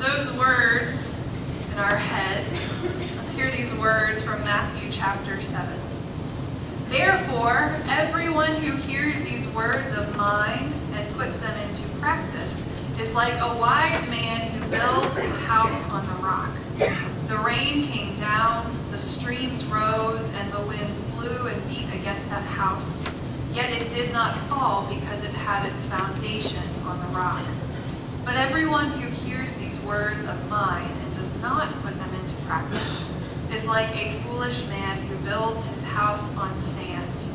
those words in our head, let's hear these words from Matthew chapter 7. Therefore, everyone who hears these words of mine and puts them into practice is like a wise man who builds his house on the rock. The rain came down, the streams rose, and the winds blew and beat against that house. Yet it did not fall because it had its foundation on the rock. But everyone who hears these words of mine and does not put them into practice is like a foolish man who builds his house on sand.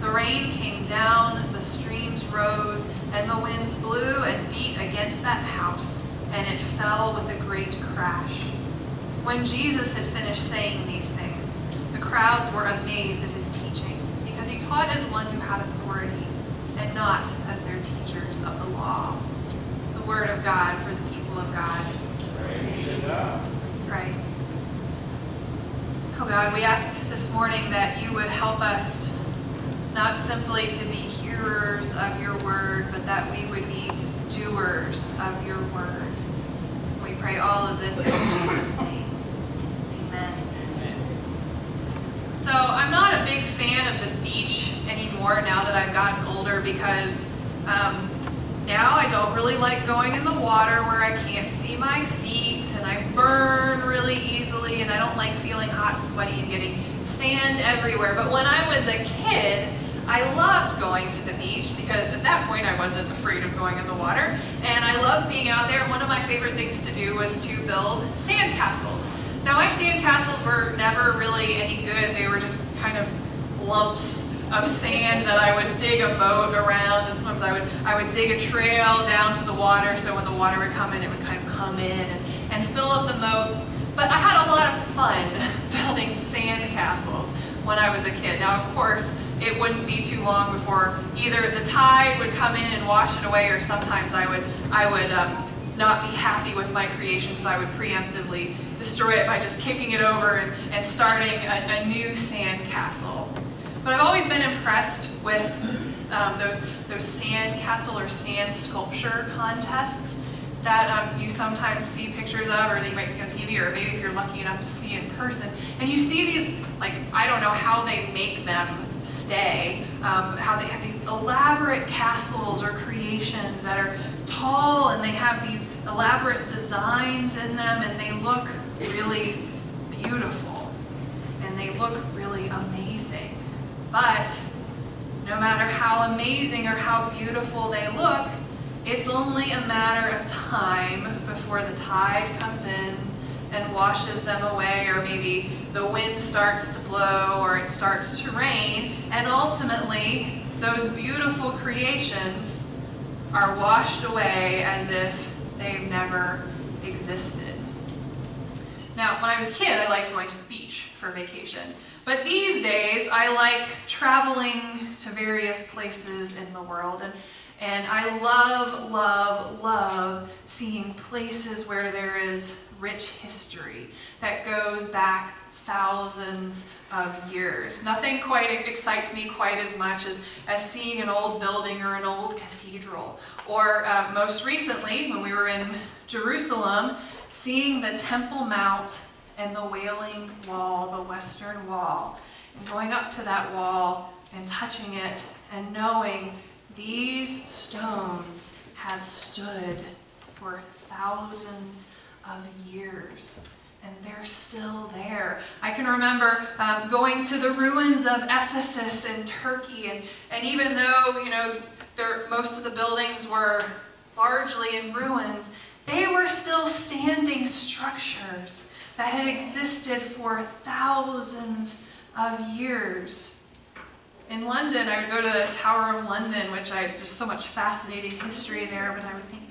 The rain came down, the streams rose, and the winds blew and beat against that house, and it fell with a great crash. When Jesus had finished saying these things, the crowds were amazed at his teaching, because he taught as one who had authority, and not as their teachers of the law. The word of God for the people of God. Let's pray. Oh God, we ask this morning that you would help us not simply to be hearers of your word, but that we would be doers of your word. We pray all of this in Jesus' name. Amen. So I'm not a big fan of the beach anymore now that I've gotten older because um, now I don't really like going in the water where I can't see my feet and I burn really easily and I don't like feeling hot and sweaty and getting sand everywhere. But when I was a kid, I loved going to the beach because at that point I wasn't afraid of going in the water. And I loved being out there. One of my favorite things to do was to build sand castles. Now my sand castles were never really any good. They were just kind of lumps of sand that I would dig a moat around, and sometimes I would I would dig a trail down to the water, so when the water would come in, it would kind of come in and, and fill up the moat. But I had a lot of fun building sand castles when I was a kid. Now, of course, it wouldn't be too long before either the tide would come in and wash it away, or sometimes I would I would um, not be happy with my creation, so I would preemptively destroy it by just kicking it over and, and starting a, a new sand castle. But I've always been impressed with um, those, those sand castle or sand sculpture contests that um, you sometimes see pictures of or that you might see on TV or maybe if you're lucky enough to see in person. And you see these, like, I don't know how they make them stay, um, how they have these elaborate castles or creations that are tall and they have these elaborate designs in them and they look really beautiful and they look really amazing. But no matter how amazing or how beautiful they look, it's only a matter of time before the tide comes in and washes them away, or maybe the wind starts to blow or it starts to rain, and ultimately those beautiful creations are washed away as if they've never existed. Now, when I was a kid, I liked going to the beach for vacation. But these days, I like traveling to various places in the world. And, and I love, love, love seeing places where there is rich history that goes back thousands of years. Nothing quite excites me quite as much as, as seeing an old building or an old cathedral. Or uh, most recently, when we were in Jerusalem, seeing the Temple Mount and the Wailing Wall, the Western Wall, and going up to that wall and touching it and knowing these stones have stood for thousands of years and they're still there. I can remember um, going to the ruins of Ephesus in Turkey, and, and even though, you know, there, most of the buildings were largely in ruins, they were still standing structures that had existed for thousands of years. In London, I would go to the Tower of London, which I just so much fascinating history there, but I would think,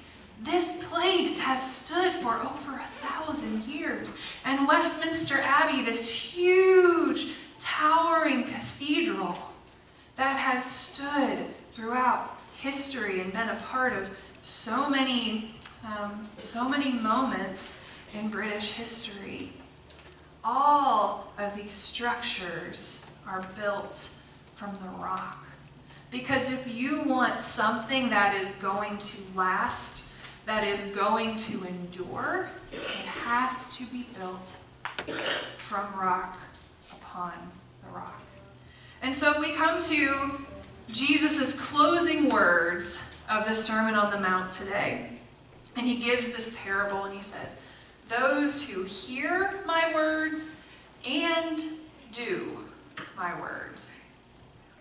this place has stood for over a thousand years. And Westminster Abbey, this huge, towering cathedral that has stood throughout history and been a part of so many, um, so many moments in British history. All of these structures are built from the rock. Because if you want something that is going to last, that is going to endure, it has to be built from rock upon the rock. And so we come to Jesus' closing words of the Sermon on the Mount today. And he gives this parable and he says, Those who hear my words and do my words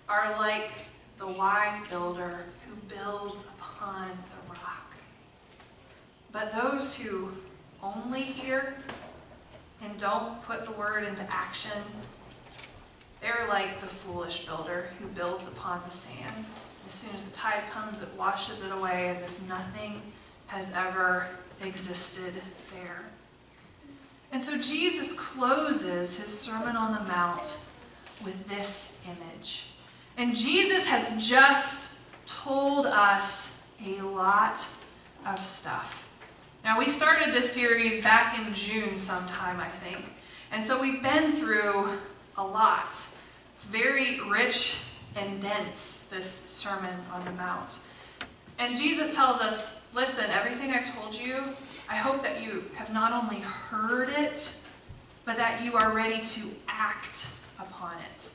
are like the wise builder who builds upon the rock. But those who only hear and don't put the word into action, they're like the foolish builder who builds upon the sand. As soon as the tide comes, it washes it away as if nothing has ever existed there. And so Jesus closes his Sermon on the Mount with this image. And Jesus has just told us a lot of stuff. Now, we started this series back in June sometime, I think. And so we've been through a lot. It's very rich and dense, this Sermon on the Mount. And Jesus tells us listen, everything I've told you, I hope that you have not only heard it, but that you are ready to act upon it.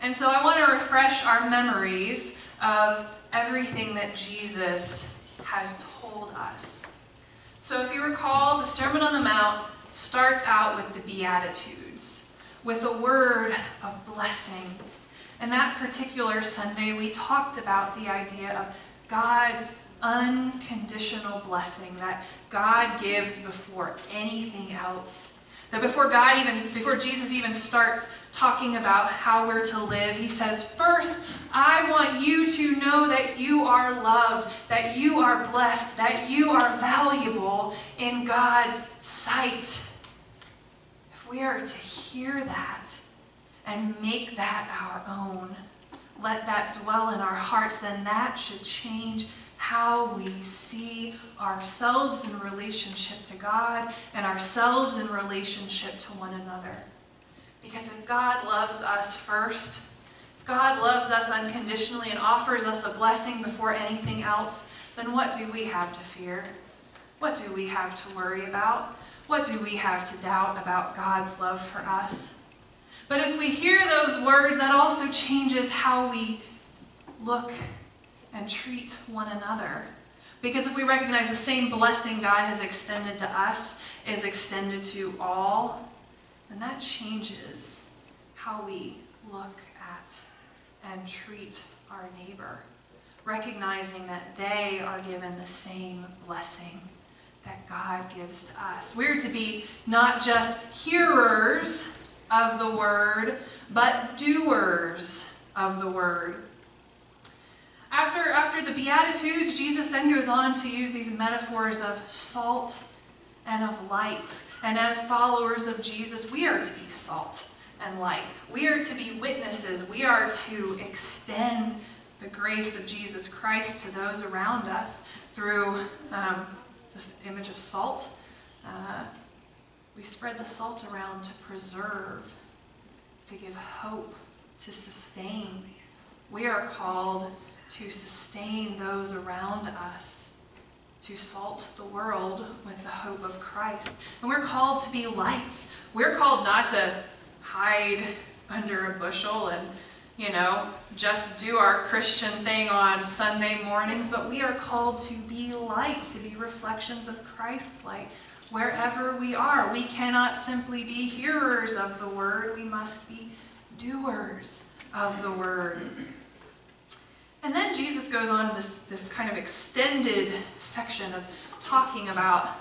And so I want to refresh our memories of everything that Jesus has told us. So if you recall, the Sermon on the Mount starts out with the Beatitudes, with a word of blessing. And that particular Sunday, we talked about the idea of God's unconditional blessing that God gives before anything else. That before God even, before Jesus even starts talking about how we're to live, he says, First, I want you to know that you are loved, that you are blessed, that you are valuable in God's sight. If we are to hear that and make that our own, let that dwell in our hearts, then that should change how we see ourselves in relationship to God and ourselves in relationship to one another. Because if God loves us first, if God loves us unconditionally and offers us a blessing before anything else, then what do we have to fear? What do we have to worry about? What do we have to doubt about God's love for us? But if we hear those words, that also changes how we look and treat one another. Because if we recognize the same blessing God has extended to us is extended to all, then that changes how we look at and treat our neighbor, recognizing that they are given the same blessing that God gives to us. We're to be not just hearers of the word, but doers of the word. After, after the Beatitudes, Jesus then goes on to use these metaphors of salt and of light. And as followers of Jesus, we are to be salt and light. We are to be witnesses. We are to extend the grace of Jesus Christ to those around us through um, the image of salt. Uh, we spread the salt around to preserve, to give hope, to sustain. We are called to sustain those around us, to salt the world with the hope of Christ. And we're called to be lights. We're called not to hide under a bushel and, you know, just do our Christian thing on Sunday mornings, but we are called to be light, to be reflections of Christ's light wherever we are. We cannot simply be hearers of the word, we must be doers of the word. And then Jesus goes on this, this kind of extended section of talking about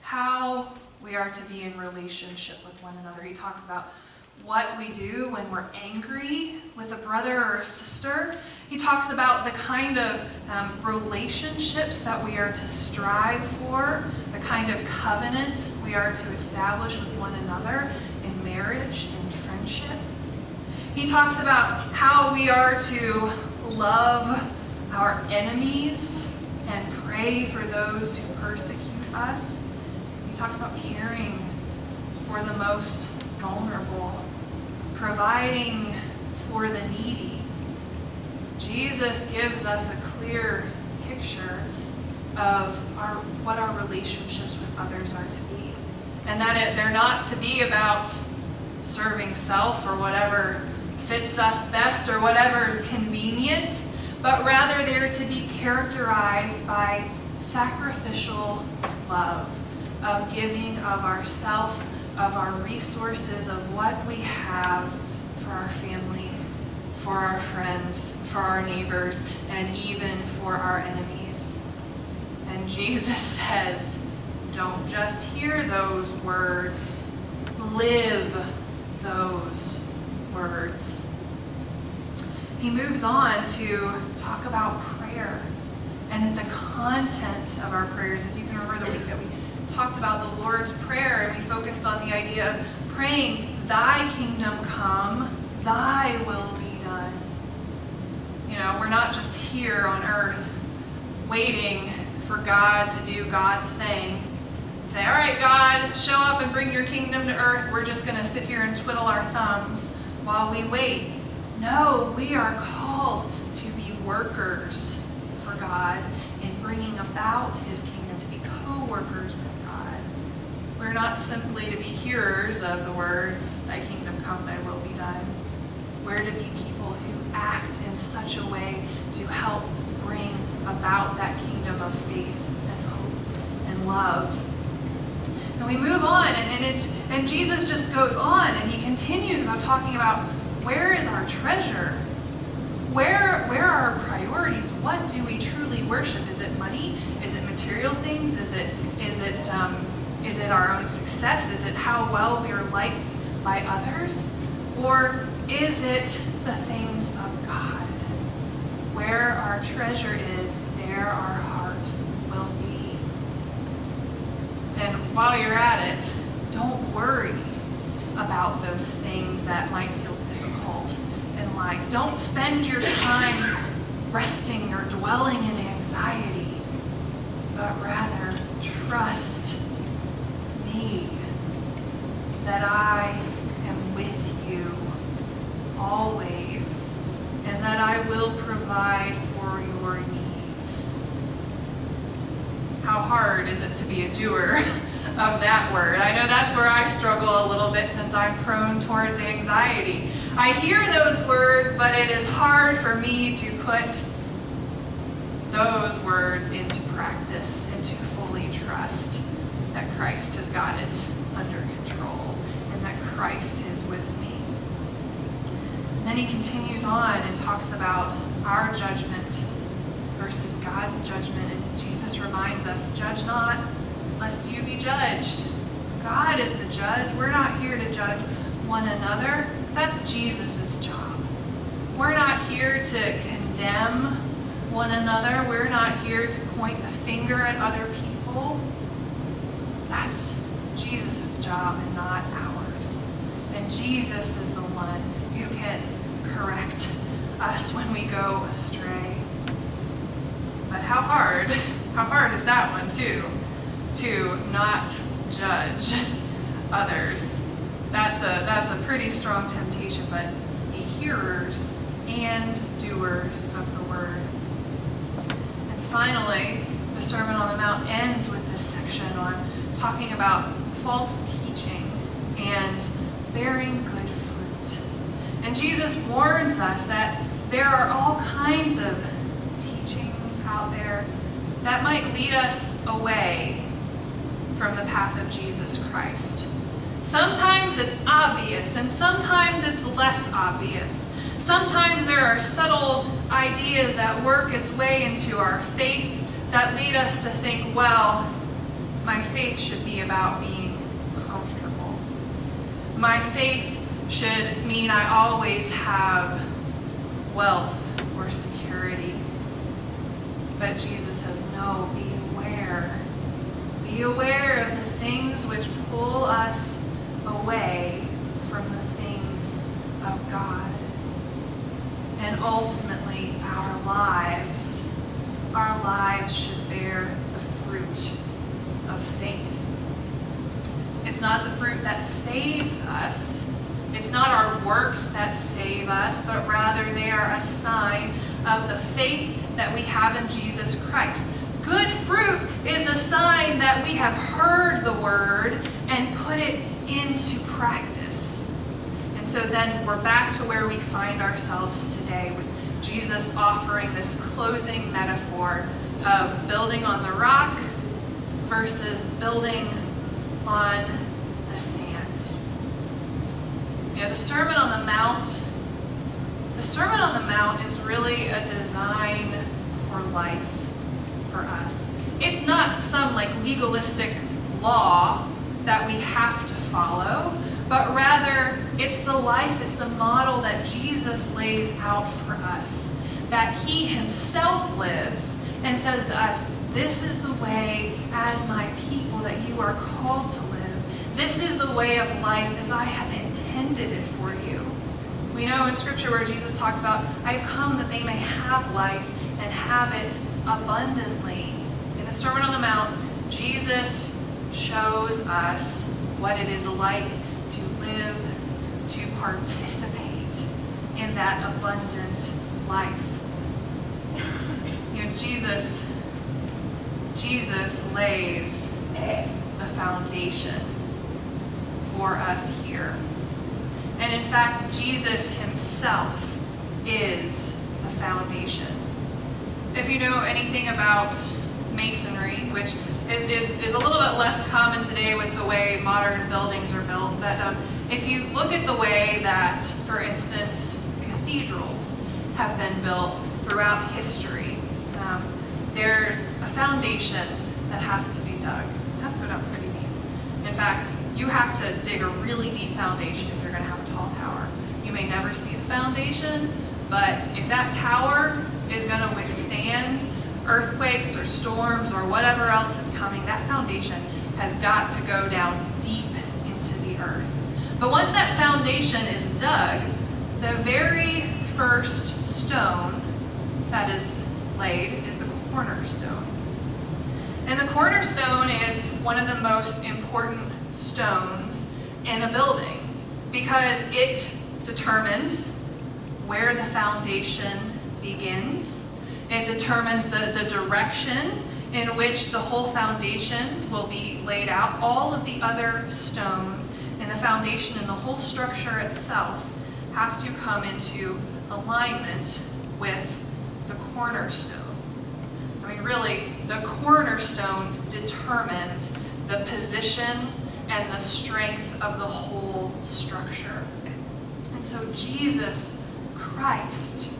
how we are to be in relationship with one another. He talks about what we do when we're angry with a brother or a sister. He talks about the kind of um, relationships that we are to strive for, the kind of covenant we are to establish with one another in marriage and friendship. He talks about how we are to love our enemies and pray for those who persecute us. He talks about caring for the most vulnerable, providing for the needy. Jesus gives us a clear picture of our what our relationships with others are to be. And that it, they're not to be about serving self or whatever fits us best or whatever is convenient, but rather they're to be characterized by sacrificial love, of giving of ourself, of our resources, of what we have for our family, for our friends, for our neighbors, and even for our enemies. And Jesus says, don't just hear those words, live those words. He moves on to talk about prayer and the content of our prayers. If you can remember the week that we talked about the Lord's Prayer and we focused on the idea of praying, Thy kingdom come, Thy will be done. You know, we're not just here on earth waiting for God to do God's thing. Say, all right, God, show up and bring your kingdom to earth. We're just going to sit here and twiddle our thumbs while we wait. No, we are called to be workers for God in bringing about his kingdom, to be co-workers with God. We're not simply to be hearers of the words, thy kingdom come, thy will be done. We're to be people who act in such a way to help bring about that kingdom of faith and hope and love. And we move on, and, and, it, and Jesus just goes on, and he continues about talking about where is our treasure? Where, where are our priorities? What do we truly worship? Is it money? Is it material things? Is it, is it, um, is it our own success? Is it how well we are liked by others? Or is it the things of God? Where our treasure is, there our heart will be. And while you're at it, don't worry about those things that might feel difficult in life. Don't spend your time resting or dwelling in anxiety, but rather trust me that I am with you always and that I will provide for your needs. How hard is it to be a doer of that word? I know that's where I struggle a little bit since I'm prone towards anxiety. I hear those words, but it is hard for me to put those words into practice and to fully trust that Christ has got it under control and that Christ is with me. And then he continues on and talks about our judgment versus God's judgment. And Jesus reminds us, judge not, lest you be judged. God is the judge. We're not here to judge one another. That's Jesus' job. We're not here to condemn one another. We're not here to point the finger at other people. That's Jesus' job and not ours. And Jesus is the one who can correct us when we go astray. But how hard, how hard is that one too? To not judge others. That's a, that's a pretty strong temptation, but be hearers and doers of the word. And finally, the Sermon on the Mount ends with this section on talking about false teaching and bearing good fruit. And Jesus warns us that there are all kinds of teachings out there that might lead us away from the path of Jesus Christ. Sometimes it's obvious, and sometimes it's less obvious. Sometimes there are subtle ideas that work its way into our faith that lead us to think, well, my faith should be about being comfortable. My faith should mean I always have wealth or security. But Jesus says, no, be aware. Be aware of the things which pull us away from the things of God. And ultimately, our lives, our lives should bear the fruit of faith. It's not the fruit that saves us. It's not our works that save us, but rather they are a sign of the faith that we have in Jesus Christ. Good fruit is a sign that we have heard the word and put it into practice. And so then we're back to where we find ourselves today with Jesus offering this closing metaphor of building on the rock versus building on the sand. You know, the Sermon on the Mount, the Sermon on the Mount is really a design for life for us. It's not some like legalistic law that we have to follow, but rather it's the life, it's the model that Jesus lays out for us, that he himself lives and says to us, this is the way as my people that you are called to live. This is the way of life as I have intended it for you. We know in scripture where Jesus talks about, I've come that they may have life and have it abundantly. In the Sermon on the Mount, Jesus shows us what it is like to live, to participate in that abundant life. You know, Jesus, Jesus lays the foundation for us here. And in fact, Jesus himself is the foundation. If you know anything about masonry, which is, is, is a little bit less common today with the way modern buildings are built, but um, if you look at the way that, for instance, cathedrals have been built throughout history, um, there's a foundation that has to be dug. It has to go down pretty deep. In fact, you have to dig a really deep foundation if you're going to have a tall tower. You may never see the foundation, but if that tower is going to withstand earthquakes or storms or whatever else is coming, that foundation has got to go down deep into the earth. But once that foundation is dug, the very first stone that is laid is the cornerstone. And the cornerstone is one of the most important stones in a building because it determines where the foundation begins. It determines the, the direction in which the whole foundation will be laid out. All of the other stones in the foundation and the whole structure itself have to come into alignment with the cornerstone. I mean, really, the cornerstone determines the position and the strength of the whole structure. And so Jesus Christ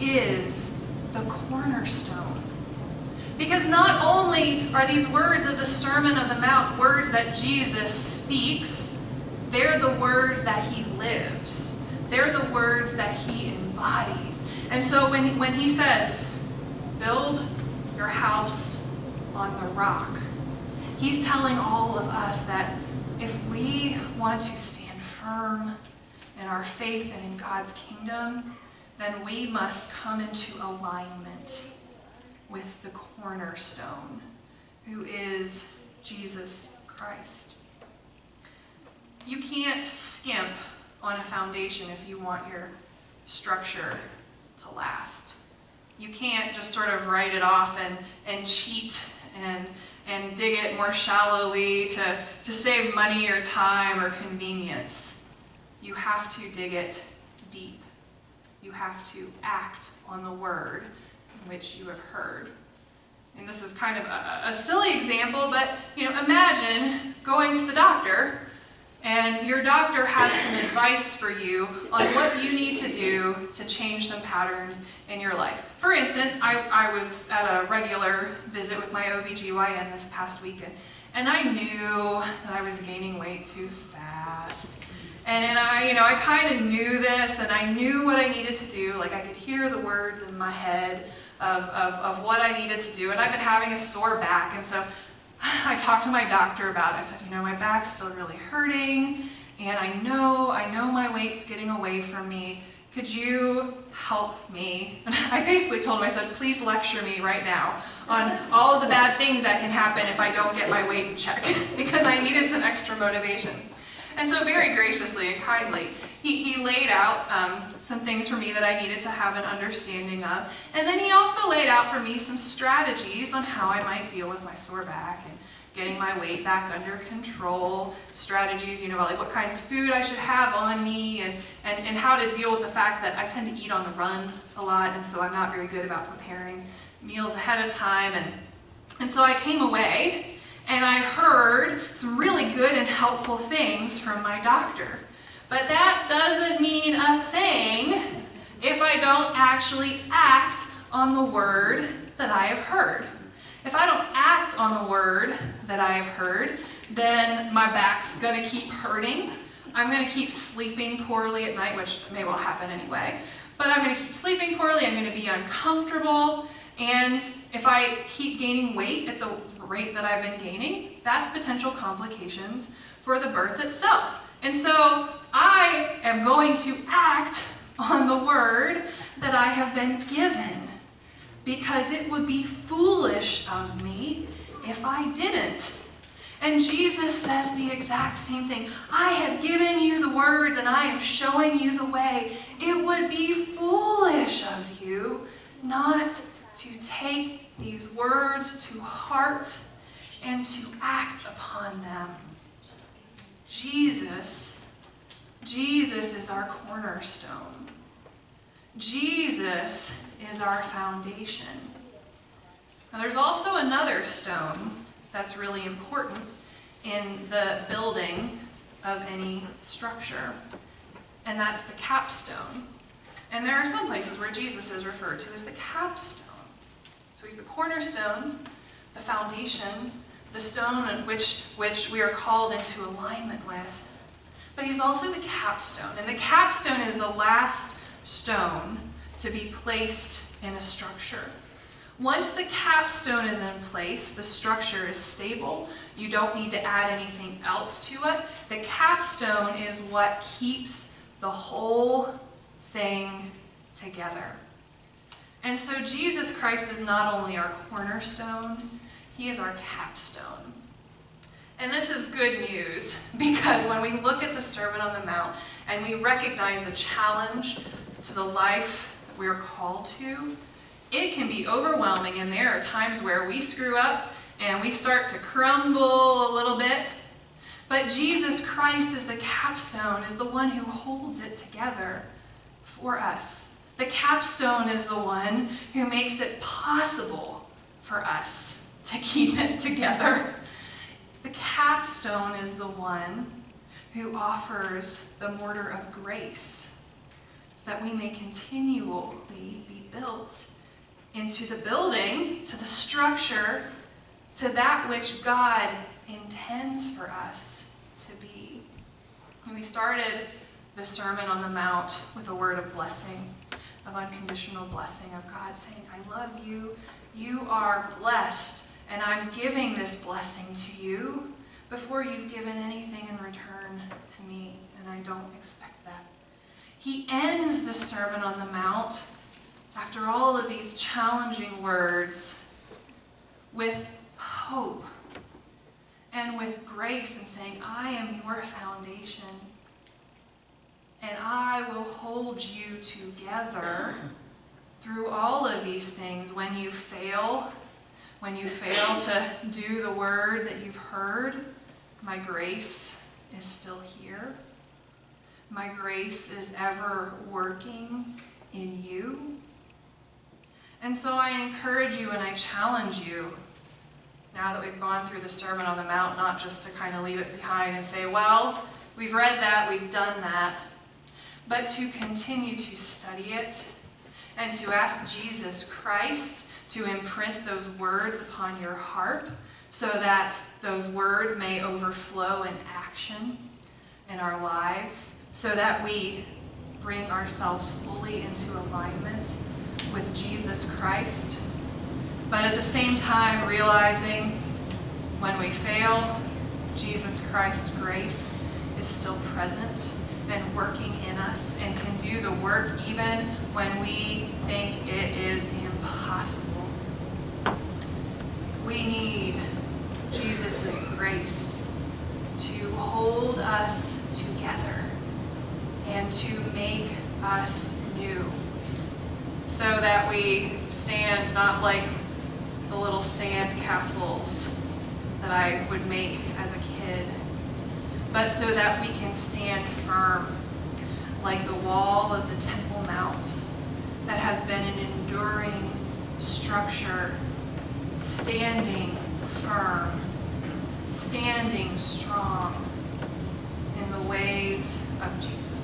is the cornerstone. Because not only are these words of the Sermon of the Mount words that Jesus speaks, they're the words that he lives. They're the words that he embodies. And so when, when he says, build your house on the rock, he's telling all of us that if we want to stand firm in our faith and in God's kingdom, then we must come into alignment with the cornerstone, who is Jesus Christ. You can't skimp on a foundation if you want your structure to last. You can't just sort of write it off and, and cheat and, and dig it more shallowly to, to save money or time or convenience. You have to dig it deep you have to act on the word which you have heard. And this is kind of a, a, silly example, but you know, imagine going to the doctor and your doctor has some advice for you on what you need to do to change some patterns in your life. For instance, I, I was at a regular visit with my OBGYN this past weekend, and I knew that I was gaining weight too fast. And I, you know, I kind of knew this and I knew what I needed to do. Like I could hear the words in my head of, of, of what I needed to do. And I've been having a sore back. And so I talked to my doctor about it. I said, you know, my back's still really hurting. And I know, I know my weight's getting away from me. Could you help me? And I basically told him, I said, please lecture me right now on all of the bad things that can happen if I don't get my weight in check because I needed some extra motivation. And so very graciously and kindly, he, he laid out um, some things for me that I needed to have an understanding of. And then he also laid out for me some strategies on how I might deal with my sore back and getting my weight back under control, strategies, you know, about like what kinds of food I should have on me, and, and, and how to deal with the fact that I tend to eat on the run a lot, and so I'm not very good about preparing meals ahead of time. And, and so I came away and I heard some really good and helpful things from my doctor. But that doesn't mean a thing if I don't actually act on the word that I have heard. If I don't act on the word that I have heard, then my back's going to keep hurting. I'm going to keep sleeping poorly at night, which may well happen anyway. But I'm going to keep sleeping poorly. I'm going to be uncomfortable. And if I keep gaining weight at the rate that I've been gaining, that's potential complications for the birth itself. And so I am going to act on the word that I have been given because it would be foolish of me if I didn't. And Jesus says the exact same thing. I have given you the words and I am showing you the way. It would be foolish of you not to take these words to heart and to act upon them. Jesus, Jesus is our cornerstone. Jesus is our foundation. Now, there's also another stone that's really important in the building of any structure, and that's the capstone. And there are some places where Jesus is referred to as the capstone. So he's the cornerstone, the foundation, the stone which, which we are called into alignment with. But he's also the capstone. And the capstone is the last stone to be placed in a structure. Once the capstone is in place, the structure is stable. You don't need to add anything else to it. The capstone is what keeps the whole thing together. And so Jesus Christ is not only our cornerstone, he is our capstone. And this is good news because when we look at the Sermon on the Mount and we recognize the challenge to the life that we are called to, it can be overwhelming. And there are times where we screw up and we start to crumble a little bit. But Jesus Christ is the capstone, is the one who holds it together for us. The capstone is the one who makes it possible for us to keep it together. The capstone is the one who offers the mortar of grace so that we may continually be built into the building, to the structure, to that which God intends for us to be. And we started the Sermon on the Mount with a word of blessing, of unconditional blessing of God, saying, I love you. You are blessed and I'm giving this blessing to you before you've given anything in return to me, and I don't expect that. He ends the Sermon on the Mount after all of these challenging words with hope and with grace and saying, I am your foundation and I will hold you together through all of these things when you fail when you fail to do the word that you've heard, my grace is still here. My grace is ever working in you. And so I encourage you and I challenge you, now that we've gone through the Sermon on the Mount, not just to kind of leave it behind and say, well, we've read that, we've done that, but to continue to study it and to ask Jesus Christ to imprint those words upon your heart so that those words may overflow in action in our lives, so that we bring ourselves fully into alignment with Jesus Christ. But at the same time, realizing when we fail, Jesus Christ's grace is still present and working in us and can do the work even when we think it is impossible. We need Jesus' grace to hold us together and and to make us new. So that we stand not like the little sand castles that I would make as a kid, but so that we can stand firm like the wall of the Temple Mount that has been an enduring structure, standing firm, standing strong in the ways of Jesus.